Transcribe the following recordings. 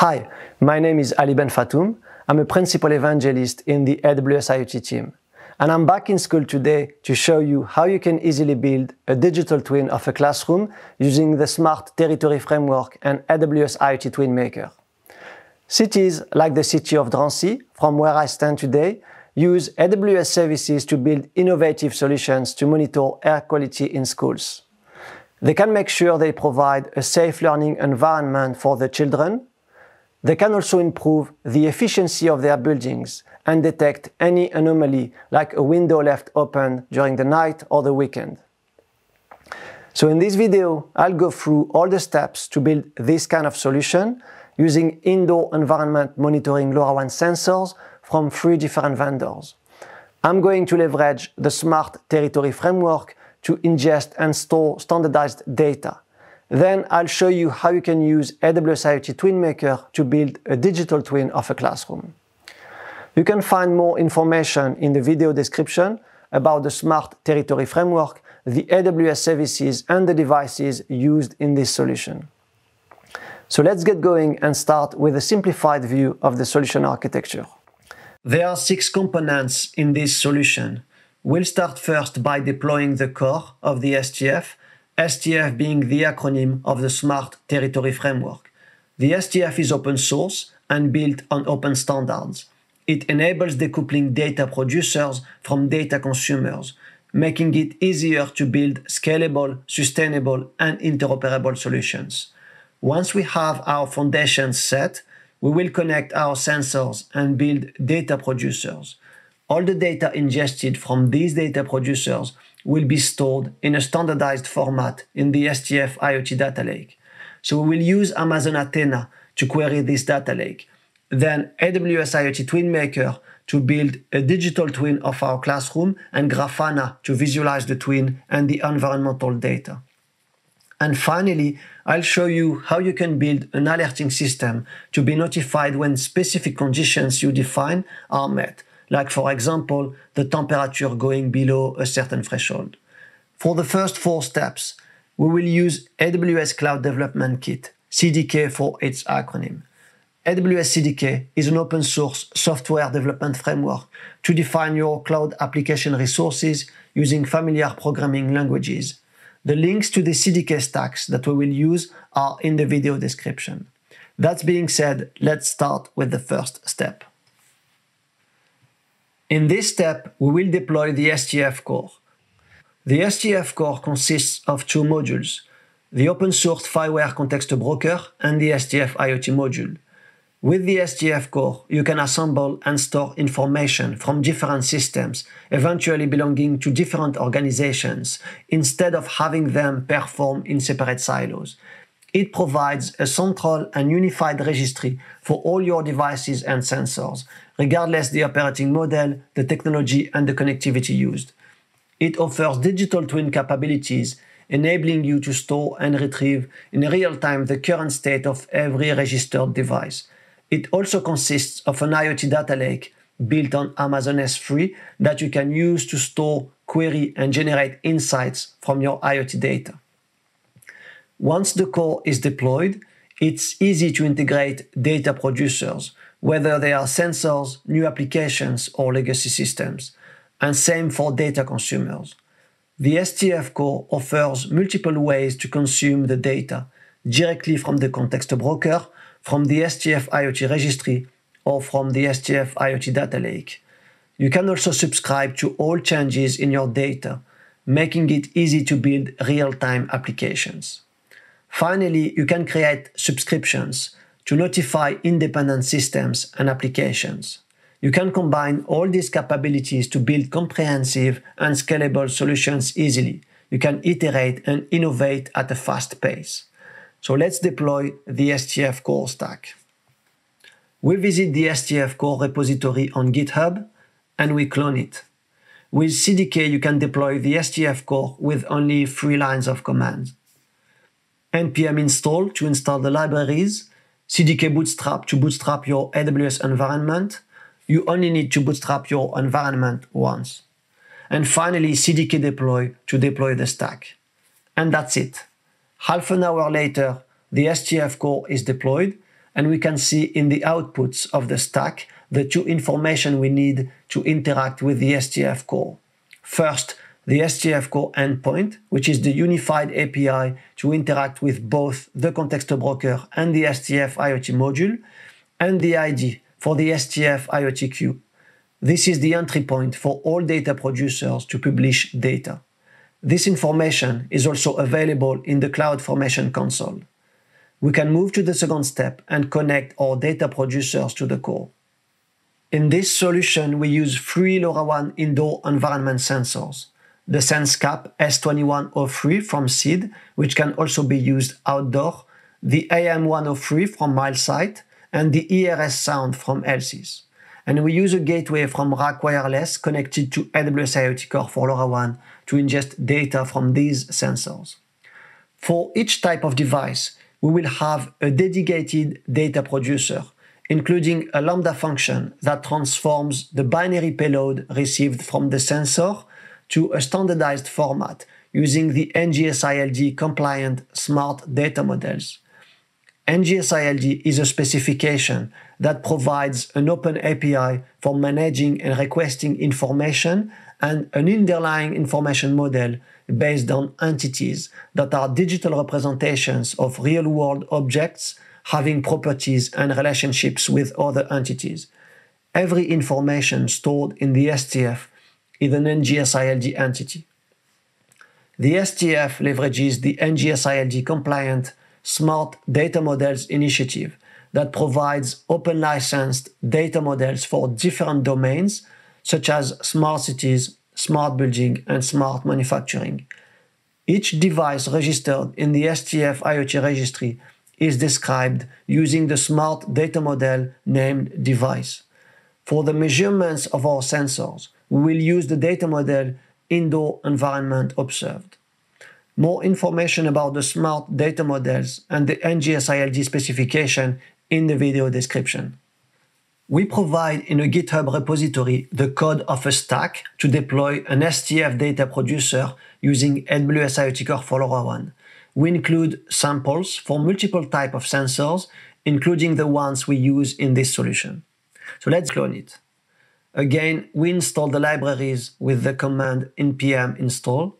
Hi, my name is Ali Benfattoum. I'm a principal evangelist in the AWS IoT team. And I'm back in school today to show you how you can easily build a digital twin of a classroom using the Smart Territory Framework and AWS IoT TwinMaker. Cities like the city of Drancy, from where I stand today, use AWS services to build innovative solutions to monitor air quality in schools. They can make sure they provide a safe learning environment for the children they can also improve the efficiency of their buildings and detect any anomaly like a window left open during the night or the weekend. So in this video, I'll go through all the steps to build this kind of solution using indoor environment monitoring LoRaWAN sensors from three different vendors. I'm going to leverage the Smart Territory Framework to ingest and store standardized data. Then I'll show you how you can use AWS IoT TwinMaker to build a digital twin of a classroom. You can find more information in the video description about the Smart Territory Framework, the AWS services and the devices used in this solution. So let's get going and start with a simplified view of the solution architecture. There are six components in this solution. We'll start first by deploying the core of the STF STF being the acronym of the Smart Territory Framework. The STF is open source and built on open standards. It enables decoupling data producers from data consumers, making it easier to build scalable, sustainable, and interoperable solutions. Once we have our foundations set, we will connect our sensors and build data producers. All the data ingested from these data producers will be stored in a standardized format in the STF IoT data lake. So we will use Amazon Athena to query this data lake. Then AWS IoT TwinMaker to build a digital twin of our classroom and Grafana to visualize the twin and the environmental data. And finally, I'll show you how you can build an alerting system to be notified when specific conditions you define are met, like for example, the temperature going below a certain threshold. For the first four steps, we will use AWS Cloud Development Kit, CDK for its acronym. AWS CDK is an open source software development framework to define your cloud application resources using familiar programming languages. The links to the CDK stacks that we will use are in the video description. That being said, let's start with the first step. In this step, we will deploy the STF core. The STF core consists of two modules, the open source FIWARE Context Broker and the STF IoT module. With the STF core, you can assemble and store information from different systems, eventually belonging to different organizations, instead of having them perform in separate silos. It provides a central and unified registry for all your devices and sensors, regardless the operating model, the technology, and the connectivity used. It offers digital twin capabilities, enabling you to store and retrieve in real time the current state of every registered device. It also consists of an IoT data lake built on Amazon S3 that you can use to store, query, and generate insights from your IoT data. Once the core is deployed, it's easy to integrate data producers, whether they are sensors, new applications, or legacy systems. And same for data consumers. The STF core offers multiple ways to consume the data directly from the context broker, from the STF IoT registry, or from the STF IoT data lake. You can also subscribe to all changes in your data, making it easy to build real-time applications. Finally, you can create subscriptions to notify independent systems and applications. You can combine all these capabilities to build comprehensive and scalable solutions easily. You can iterate and innovate at a fast pace. So let's deploy the STF core stack. We visit the STF core repository on GitHub and we clone it. With CDK, you can deploy the STF core with only three lines of command npm install to install the libraries, CDK bootstrap to bootstrap your AWS environment. You only need to bootstrap your environment once. And finally, CDK deploy to deploy the stack. And that's it. Half an hour later, the STF core is deployed and we can see in the outputs of the stack the two information we need to interact with the STF core. First, the STF core endpoint, which is the unified API to interact with both the context broker and the STF IoT module, and the ID for the STF IoT queue. This is the entry point for all data producers to publish data. This information is also available in the CloudFormation console. We can move to the second step and connect our data producers to the core. In this solution, we use three LoRaWAN indoor environment sensors. The SenseCap S2103 from Seeed, which can also be used outdoor, the AM103 from MileSight, and the ERS sound from Elsys. And we use a gateway from RAK Wireless connected to AWS IoT Core for LoRaWAN to ingest data from these sensors. For each type of device, we will have a dedicated data producer including a Lambda function that transforms the binary payload received from the sensor to a standardized format using the NGSILD compliant smart data models. NGSILD is a specification that provides an open API for managing and requesting information and an underlying information model based on entities that are digital representations of real world objects having properties and relationships with other entities. Every information stored in the STF is an NGSILD entity. The STF leverages the NGSILD compliant Smart Data Models initiative that provides open licensed data models for different domains such as smart cities, smart building, and smart manufacturing. Each device registered in the STF IoT registry is described using the smart data model named device. For the measurements of our sensors, we will use the data model indoor environment observed. More information about the smart data models and the NGSILD specification in the video description. We provide in a GitHub repository the code of a stack to deploy an STF data producer using AWS IoT Core for LoRaWAN we include samples for multiple type of sensors, including the ones we use in this solution. So let's clone it. Again, we install the libraries with the command npm install.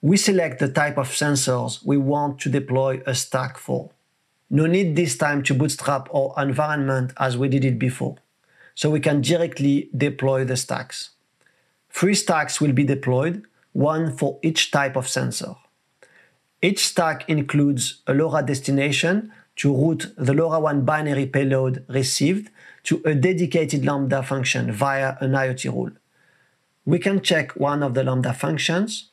We select the type of sensors we want to deploy a stack for. No need this time to bootstrap our environment as we did it before. So we can directly deploy the stacks. Three stacks will be deployed, one for each type of sensor. Each stack includes a LoRa destination to route the LoRaWAN binary payload received to a dedicated Lambda function via an IoT rule. We can check one of the Lambda functions.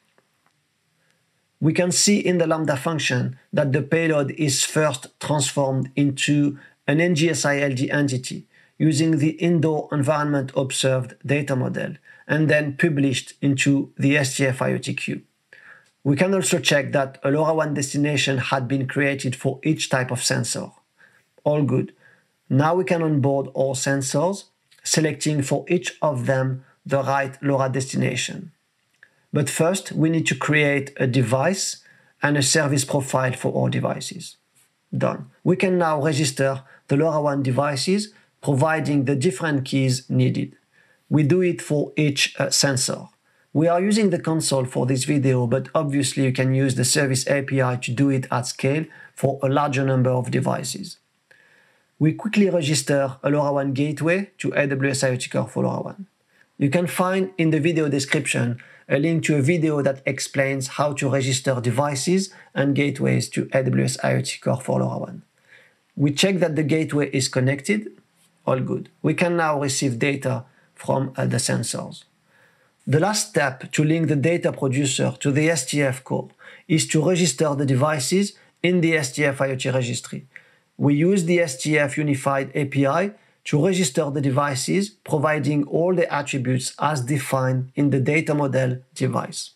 We can see in the Lambda function that the payload is first transformed into an NGSILD entity using the indoor environment observed data model and then published into the STF IoT queue. We can also check that a LoRaWAN destination had been created for each type of sensor. All good. Now we can onboard all sensors, selecting for each of them the right LoRa destination. But first, we need to create a device and a service profile for all devices. Done. We can now register the LoRaWAN devices, providing the different keys needed. We do it for each uh, sensor. We are using the console for this video, but obviously you can use the service API to do it at scale for a larger number of devices. We quickly register a LoRaWAN gateway to AWS IoT Core for LoRaWAN. You can find in the video description a link to a video that explains how to register devices and gateways to AWS IoT Core for LoRaWAN. We check that the gateway is connected, all good. We can now receive data from uh, the sensors. The last step to link the data producer to the STF core is to register the devices in the STF IoT registry. We use the STF Unified API to register the devices, providing all the attributes as defined in the data model device.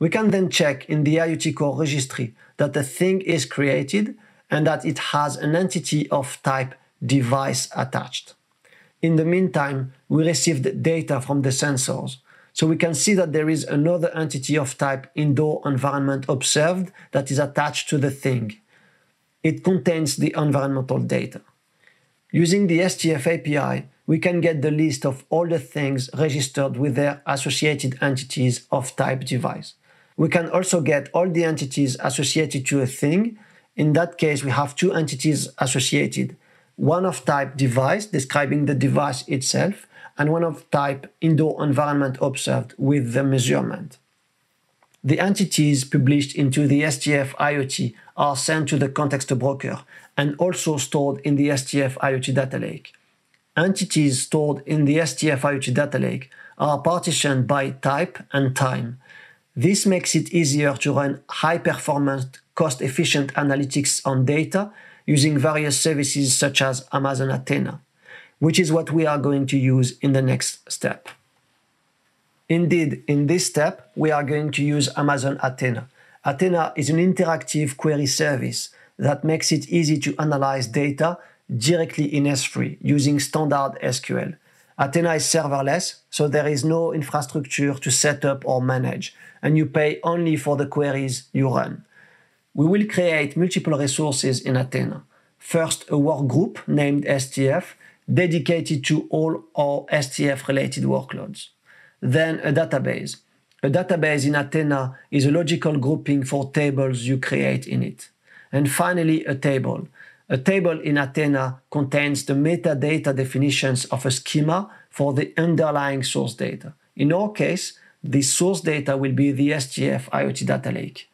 We can then check in the IoT core registry that the thing is created and that it has an entity of type device attached. In the meantime, we received data from the sensors, so we can see that there is another entity of type indoor environment observed that is attached to the thing. It contains the environmental data. Using the STF API, we can get the list of all the things registered with their associated entities of type device. We can also get all the entities associated to a thing. In that case, we have two entities associated, one of type device describing the device itself, and one of type indoor environment observed with the measurement. The entities published into the STF IoT are sent to the context broker and also stored in the STF IoT data lake. Entities stored in the STF IoT data lake are partitioned by type and time. This makes it easier to run high performance, cost efficient analytics on data using various services such as Amazon Athena, which is what we are going to use in the next step. Indeed, in this step, we are going to use Amazon Athena. Athena is an interactive query service that makes it easy to analyze data directly in S3 using standard SQL. Athena is serverless, so there is no infrastructure to set up or manage, and you pay only for the queries you run. We will create multiple resources in Athena. First, a work group named STF dedicated to all our STF related workloads. Then a database. A database in Athena is a logical grouping for tables you create in it. And finally, a table. A table in Athena contains the metadata definitions of a schema for the underlying source data. In our case, the source data will be the STF IoT data lake.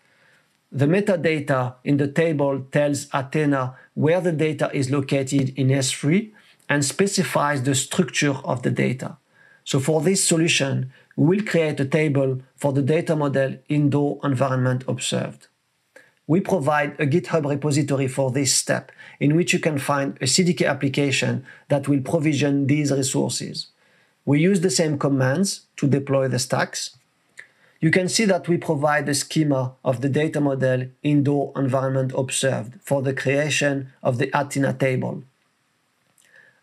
The metadata in the table tells Athena where the data is located in S3 and specifies the structure of the data. So for this solution, we will create a table for the data model indoor environment observed we provide a GitHub repository for this step in which you can find a CDK application that will provision these resources. We use the same commands to deploy the stacks. You can see that we provide a schema of the data model indoor environment observed for the creation of the Athena table.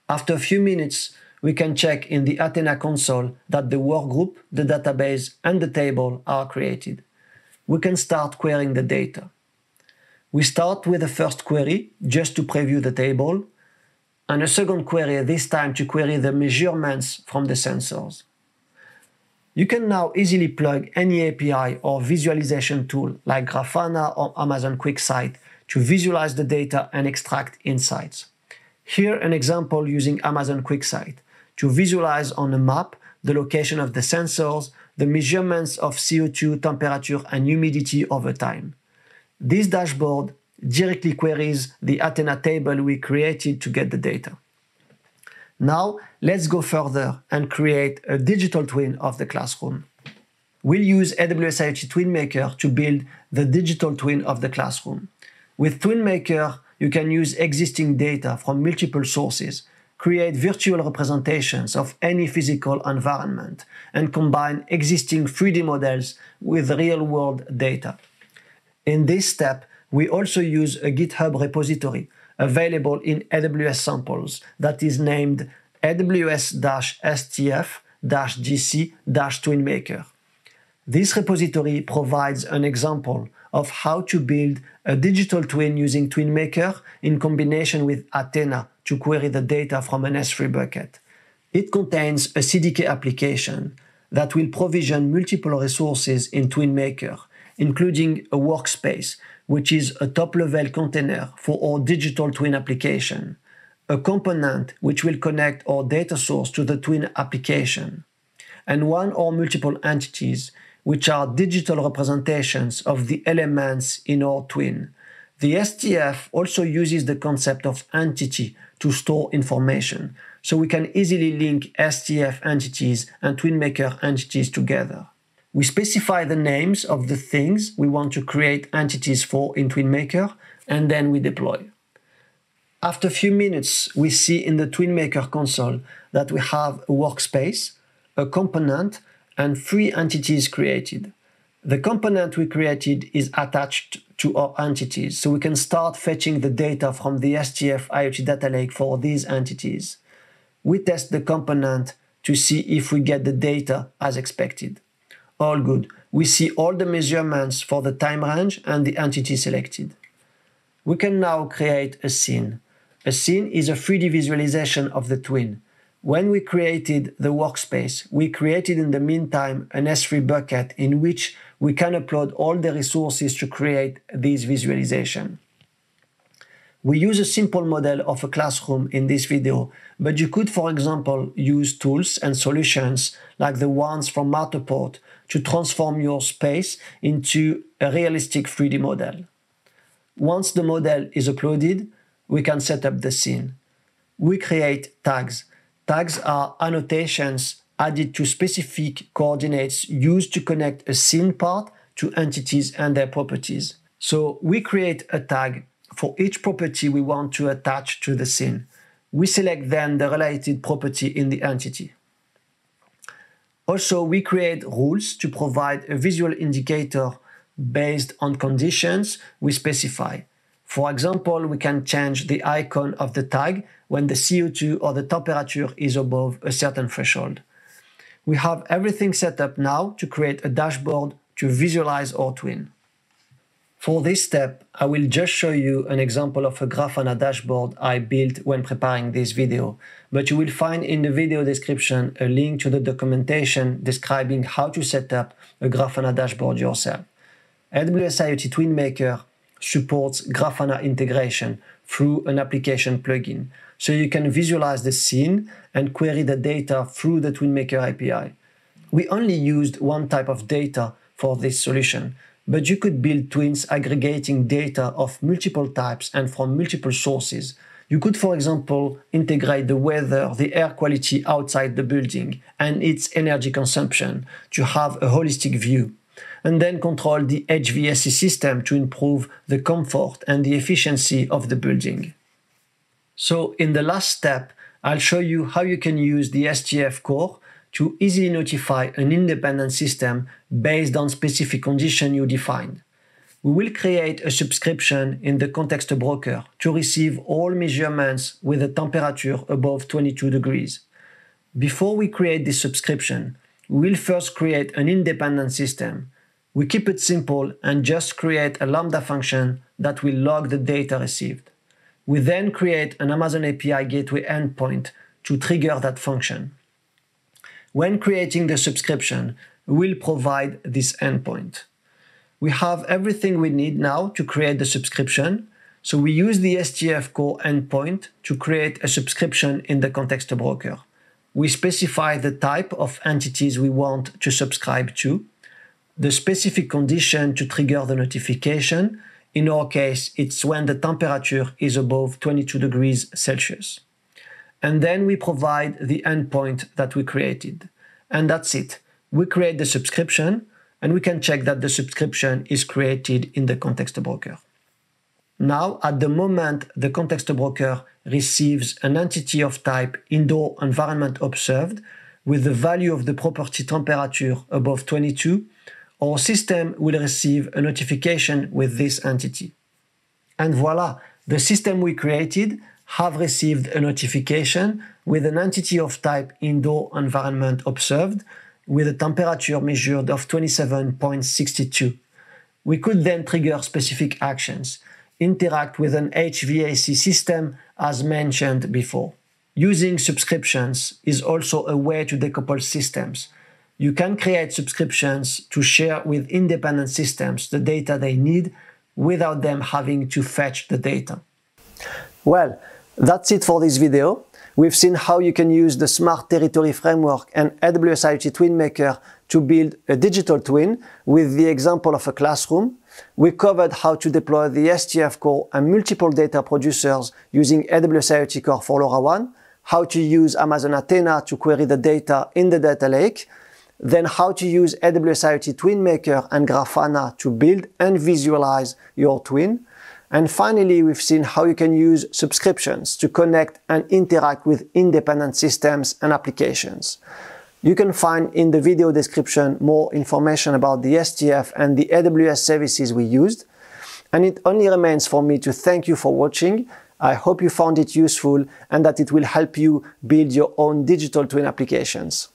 After a few minutes, we can check in the Athena console that the workgroup, the database, and the table are created. We can start querying the data. We start with the first query just to preview the table, and a second query this time to query the measurements from the sensors. You can now easily plug any API or visualization tool like Grafana or Amazon QuickSight to visualize the data and extract insights. Here an example using Amazon QuickSight to visualize on a map the location of the sensors, the measurements of CO2, temperature and humidity over time. This dashboard directly queries the Athena table we created to get the data. Now, let's go further and create a digital twin of the classroom. We'll use AWS IoT TwinMaker to build the digital twin of the classroom. With TwinMaker, you can use existing data from multiple sources, create virtual representations of any physical environment, and combine existing 3D models with real-world data. In this step, we also use a GitHub repository available in AWS samples that is named AWS-STF-GC-TwinMaker. This repository provides an example of how to build a digital twin using TwinMaker in combination with Athena to query the data from an S3 bucket. It contains a CDK application that will provision multiple resources in TwinMaker including a workspace, which is a top-level container for our digital twin application, a component which will connect our data source to the twin application, and one or multiple entities which are digital representations of the elements in our twin. The STF also uses the concept of entity to store information, so we can easily link STF entities and TwinMaker entities together. We specify the names of the things we want to create entities for in TwinMaker, and then we deploy. After a few minutes, we see in the TwinMaker console that we have a workspace, a component, and three entities created. The component we created is attached to our entities, so we can start fetching the data from the STF IoT data lake for these entities. We test the component to see if we get the data as expected all good. We see all the measurements for the time range and the entity selected. we can now create a scene. A scene is a 3D visualization of the twin. When we created the workspace, we created in the meantime an S3 bucket in which we can upload all the resources to create this visualization. We use a simple model of a classroom in this video, but you could, for example, use tools and solutions like the ones from Matterport to transform your space into a realistic 3D model. Once the model is uploaded, we can set up the scene. We create tags. Tags are annotations added to specific coordinates used to connect a scene part to entities and their properties. So we create a tag for each property we want to attach to the scene. We select then the related property in the entity. Also, we create rules to provide a visual indicator based on conditions we specify. For example, we can change the icon of the tag when the CO2 or the temperature is above a certain threshold. We have everything set up now to create a dashboard to visualize our twin. For this step, I will just show you an example of a Grafana dashboard I built when preparing this video, but you will find in the video description a link to the documentation describing how to set up a Grafana dashboard yourself. AWS IoT TwinMaker supports Grafana integration through an application plugin, so you can visualize the scene and query the data through the TwinMaker API. We only used one type of data for this solution, but you could build twins aggregating data of multiple types and from multiple sources. You could, for example, integrate the weather, the air quality outside the building, and its energy consumption to have a holistic view. And then control the HVAC system to improve the comfort and the efficiency of the building. So in the last step, I'll show you how you can use the STF core to easily notify an independent system based on specific condition you define. We will create a subscription in the context broker to receive all measurements with a temperature above 22 degrees. Before we create this subscription, we will first create an independent system. We keep it simple and just create a Lambda function that will log the data received. We then create an Amazon API gateway endpoint to trigger that function. When creating the subscription, we'll provide this endpoint. We have everything we need now to create the subscription, so we use the STF core endpoint to create a subscription in the context broker. We specify the type of entities we want to subscribe to, the specific condition to trigger the notification. In our case, it's when the temperature is above 22 degrees Celsius and then we provide the endpoint that we created. And that's it. We create the subscription and we can check that the subscription is created in the context broker. Now, at the moment the context broker receives an entity of type indoor environment observed with the value of the property temperature above 22, our system will receive a notification with this entity. And voila, the system we created have received a notification with an entity of type indoor environment observed with a temperature measured of 27.62. We could then trigger specific actions, interact with an HVAC system as mentioned before. Using subscriptions is also a way to decouple systems. You can create subscriptions to share with independent systems the data they need without them having to fetch the data. Well, that's it for this video. We've seen how you can use the Smart Territory Framework and AWS IoT TwinMaker to build a digital twin with the example of a classroom. We covered how to deploy the STF core and multiple data producers using AWS IoT Core for LoRaWAN, how to use Amazon Athena to query the data in the data lake, then how to use AWS IoT TwinMaker and Grafana to build and visualize your twin, and finally, we've seen how you can use subscriptions to connect and interact with independent systems and applications. You can find in the video description more information about the STF and the AWS services we used. And it only remains for me to thank you for watching. I hope you found it useful and that it will help you build your own digital twin applications.